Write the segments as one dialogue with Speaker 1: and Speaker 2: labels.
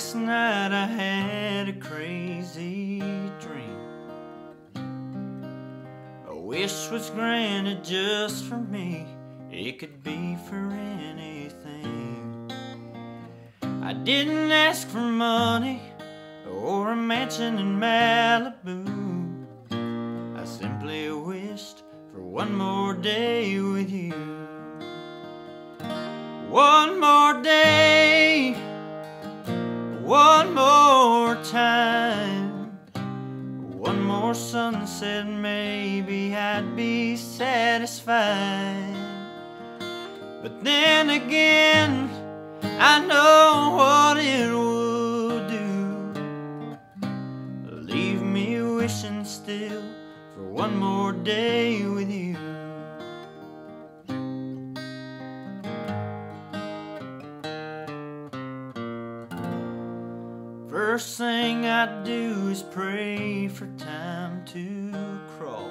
Speaker 1: Last night I had a crazy dream. A wish was granted just for me. It could be for anything. I didn't ask for money or a mansion in Malibu. I simply wished for one more day with you. One more day, sunset, maybe I'd be satisfied. But then again, I know what it would do. Leave me wishing still for one more day with you. First thing I do is pray for time to crawl.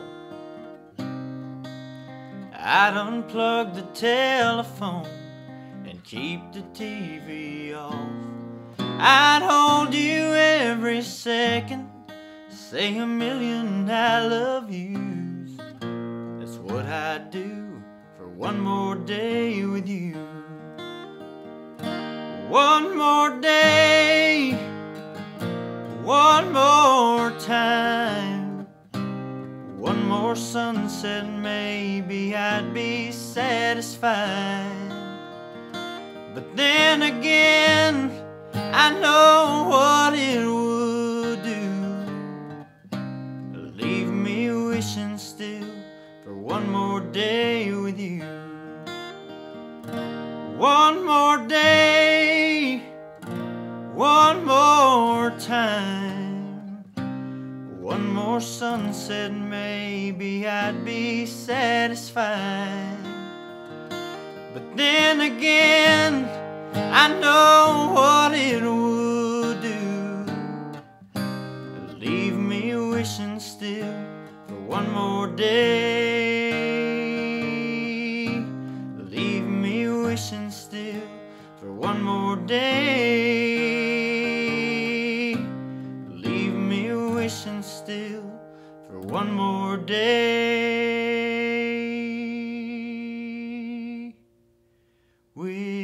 Speaker 1: I'd unplug the telephone and keep the TV off. I'd hold you every second, say a million I love yous. That's what I'd do for one more day with you. One more day, one more time. One more sunset, maybe I'd be satisfied. But then again, I know what it would do. Leave me wishing still for one more day with you. One more day, one more time. One more sunset, maybe I'd be satisfied. But then again, I know what it would do. Leave me wishing still for one more day. Leave me wishing still for one more day. Still for one more day. With